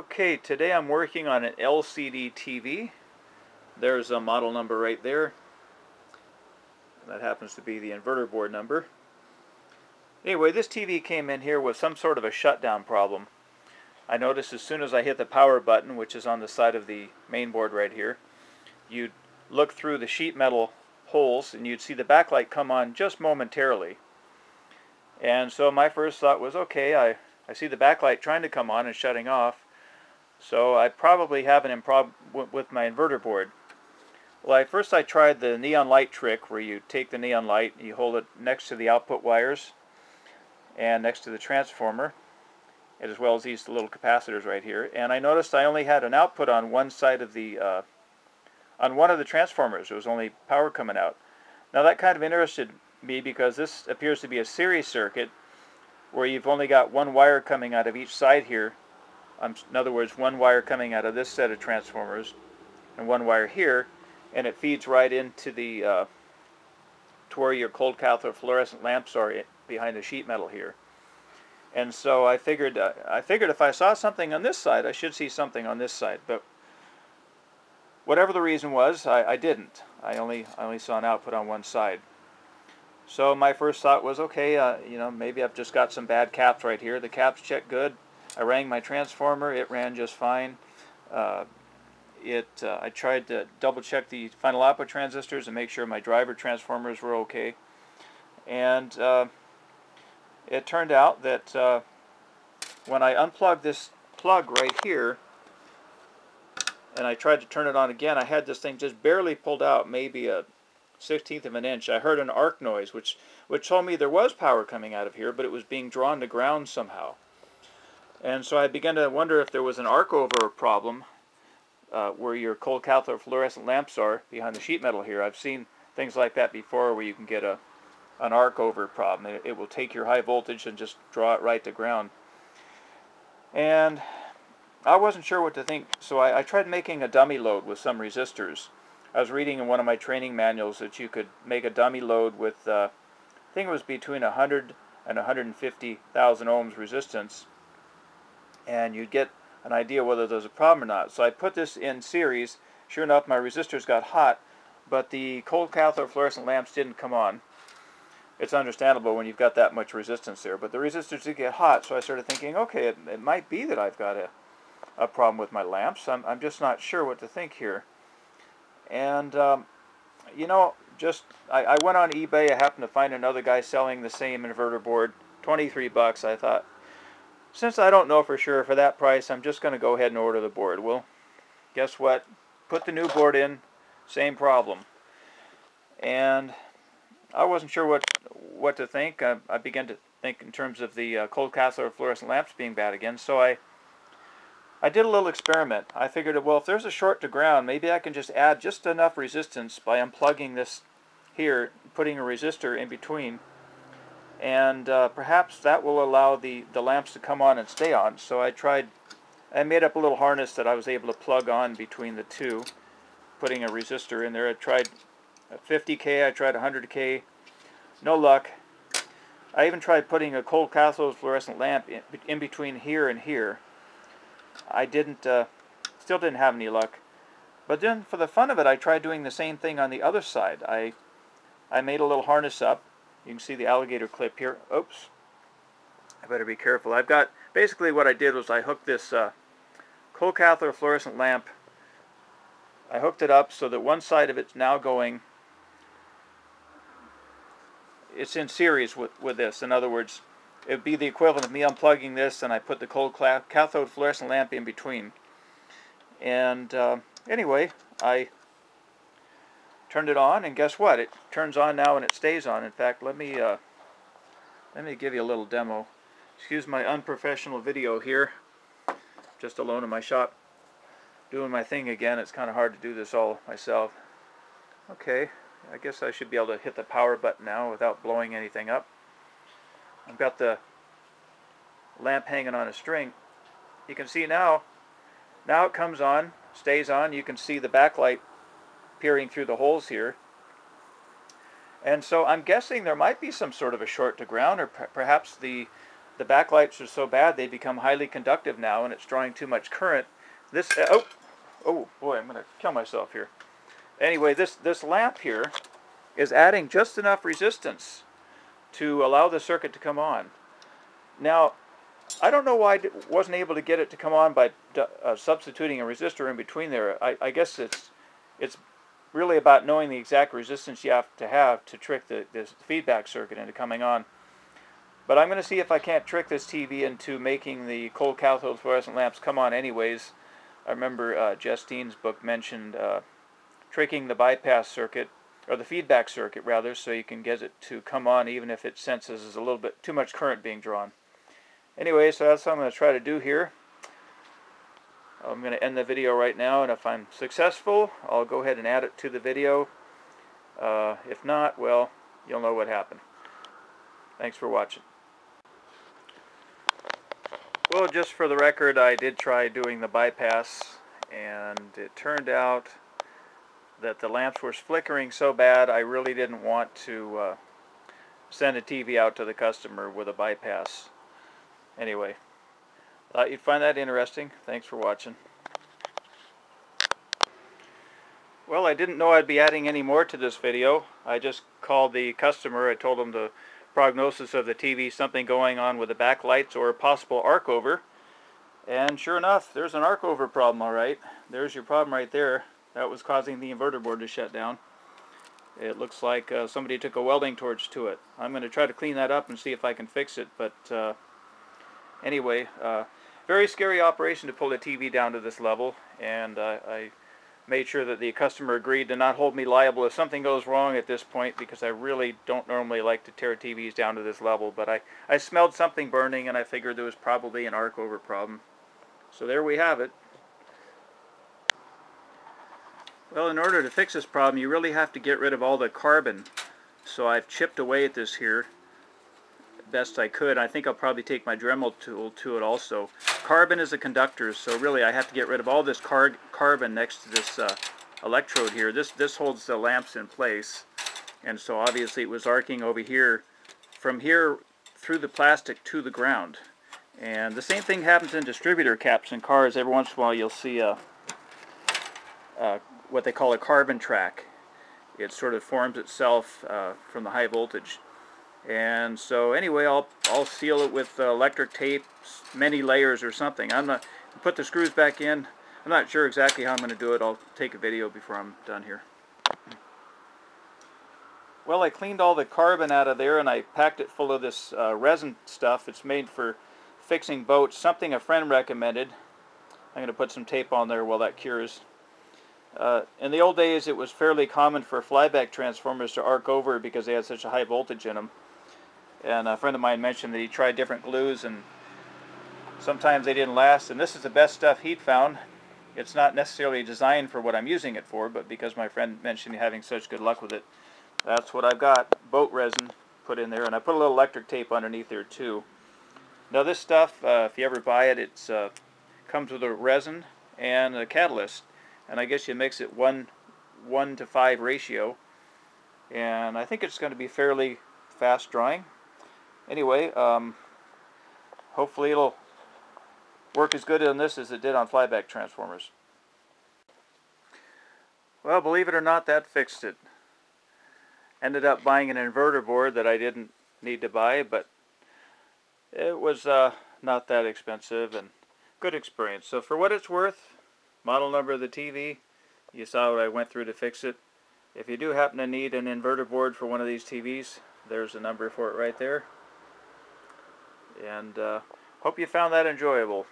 Okay, today I'm working on an LCD TV. There's a model number right there. That happens to be the inverter board number. Anyway, this TV came in here with some sort of a shutdown problem. I noticed as soon as I hit the power button, which is on the side of the main board right here, you'd look through the sheet metal holes and you'd see the backlight come on just momentarily. And so my first thought was, okay, I, I see the backlight trying to come on and shutting off. So I probably have an improv with my inverter board. Well, I, first I tried the neon light trick where you take the neon light, and you hold it next to the output wires and next to the transformer as well as these little capacitors right here. And I noticed I only had an output on one side of the, uh, on one of the transformers. There was only power coming out. Now that kind of interested me because this appears to be a series circuit where you've only got one wire coming out of each side here in other words, one wire coming out of this set of transformers and one wire here, and it feeds right into the uh, to where your cold cathode fluorescent lamps are behind the sheet metal here. And so I figured uh, I figured if I saw something on this side, I should see something on this side. But whatever the reason was, I, I didn't. I only I only saw an output on one side. So my first thought was, okay, uh, you know, maybe I've just got some bad caps right here. The caps check good. I rang my transformer, it ran just fine. Uh, it, uh, I tried to double check the final output transistors and make sure my driver transformers were okay. And uh, it turned out that uh, when I unplugged this plug right here, and I tried to turn it on again, I had this thing just barely pulled out, maybe a 16th of an inch. I heard an arc noise, which, which told me there was power coming out of here, but it was being drawn to ground somehow. And so I began to wonder if there was an arc over problem uh, where your cold cathode fluorescent lamps are behind the sheet metal here. I've seen things like that before where you can get a an arc over problem. It, it will take your high voltage and just draw it right to ground. And I wasn't sure what to think, so I, I tried making a dummy load with some resistors. I was reading in one of my training manuals that you could make a dummy load with, uh, I think it was between 100 and 150,000 ohms resistance and you'd get an idea whether there's a problem or not. So I put this in series. Sure enough, my resistors got hot, but the cold cathode fluorescent lamps didn't come on. It's understandable when you've got that much resistance there, but the resistors did get hot, so I started thinking, okay, it, it might be that I've got a, a problem with my lamps. I'm, I'm just not sure what to think here. And, um, you know, just I, I went on eBay. I happened to find another guy selling the same inverter board, 23 bucks. I thought, since I don't know for sure for that price, I'm just going to go ahead and order the board. Well, guess what? Put the new board in, same problem. And I wasn't sure what what to think. I, I began to think in terms of the uh, cold cathode fluorescent lamps being bad again. So I I did a little experiment. I figured, well, if there's a short to ground, maybe I can just add just enough resistance by unplugging this here, putting a resistor in between and uh, perhaps that will allow the, the lamps to come on and stay on. So I tried, I made up a little harness that I was able to plug on between the two, putting a resistor in there. I tried 50k, I tried 100k, no luck. I even tried putting a cold cathode fluorescent lamp in, in between here and here. I didn't, uh, still didn't have any luck. But then for the fun of it, I tried doing the same thing on the other side. I, I made a little harness up you can see the alligator clip here. Oops. I better be careful. I've got, basically what I did was I hooked this uh, cold cathode fluorescent lamp. I hooked it up so that one side of it's now going, it's in series with, with this. In other words, it would be the equivalent of me unplugging this and I put the cold cathode fluorescent lamp in between. And uh, anyway, I turned it on and guess what? It turns on now and it stays on. In fact let me uh, let me give you a little demo. Excuse my unprofessional video here. Just alone in my shop doing my thing again. It's kind of hard to do this all myself. Okay I guess I should be able to hit the power button now without blowing anything up. I've got the lamp hanging on a string. You can see now now it comes on stays on. You can see the backlight peering through the holes here. And so I'm guessing there might be some sort of a short to ground, or perhaps the the backlights are so bad they become highly conductive now and it's drawing too much current. This, uh, oh, oh boy, I'm going to kill myself here. Anyway, this, this lamp here is adding just enough resistance to allow the circuit to come on. Now, I don't know why I wasn't able to get it to come on by uh, substituting a resistor in between there. I, I, guess it's it's really about knowing the exact resistance you have to have to trick the this feedback circuit into coming on. But I'm going to see if I can't trick this TV into making the cold cathode fluorescent lamps come on anyways. I remember uh, Jestine's book mentioned uh, tricking the bypass circuit or the feedback circuit rather so you can get it to come on even if it senses is a little bit too much current being drawn. Anyway, so that's what I'm going to try to do here. I'm going to end the video right now and if I'm successful I'll go ahead and add it to the video. Uh, if not, well, you'll know what happened. Thanks for watching. Well, just for the record, I did try doing the bypass and it turned out that the lamps were flickering so bad I really didn't want to uh, send a TV out to the customer with a bypass. Anyway, thought you'd find that interesting. Thanks for watching. Well, I didn't know I'd be adding any more to this video. I just called the customer. I told them the prognosis of the TV, something going on with the backlights or a possible arc over. And sure enough, there's an arc over problem, all right. There's your problem right there. That was causing the inverter board to shut down. It looks like uh, somebody took a welding torch to it. I'm going to try to clean that up and see if I can fix it. But uh, anyway, uh, very scary operation to pull a TV down to this level. And I made sure that the customer agreed to not hold me liable if something goes wrong at this point because I really don't normally like to tear TVs down to this level. But I, I smelled something burning and I figured there was probably an arc over problem. So there we have it. Well, in order to fix this problem, you really have to get rid of all the carbon. So I've chipped away at this here best I could. I think I'll probably take my Dremel tool to it also. Carbon is a conductor, so really I have to get rid of all this car carbon next to this uh, electrode here. This, this holds the lamps in place. And so obviously it was arcing over here, from here through the plastic to the ground. And the same thing happens in distributor caps in cars. Every once in a while you'll see a, a what they call a carbon track. It sort of forms itself uh, from the high voltage. And so anyway, I'll, I'll seal it with uh, electric tape, many layers or something. I'm not, put the screws back in. I'm not sure exactly how I'm going to do it. I'll take a video before I'm done here. Well, I cleaned all the carbon out of there and I packed it full of this uh, resin stuff. It's made for fixing boats, something a friend recommended. I'm going to put some tape on there while that cures. Uh, in the old days, it was fairly common for flyback transformers to arc over because they had such a high voltage in them. And a friend of mine mentioned that he tried different glues and sometimes they didn't last. And this is the best stuff he'd found. It's not necessarily designed for what I'm using it for, but because my friend mentioned having such good luck with it, that's what I've got. Boat resin put in there, and I put a little electric tape underneath there too. Now this stuff, uh, if you ever buy it, it uh, comes with a resin and a catalyst and I guess you mix it one one to five ratio and I think it's going to be fairly fast drying anyway um, hopefully it'll work as good on this as it did on flyback transformers well believe it or not that fixed it ended up buying an inverter board that I didn't need to buy but it was uh, not that expensive and good experience so for what it's worth model number of the TV. You saw what I went through to fix it. If you do happen to need an inverter board for one of these TVs, there's a number for it right there. And uh, hope you found that enjoyable.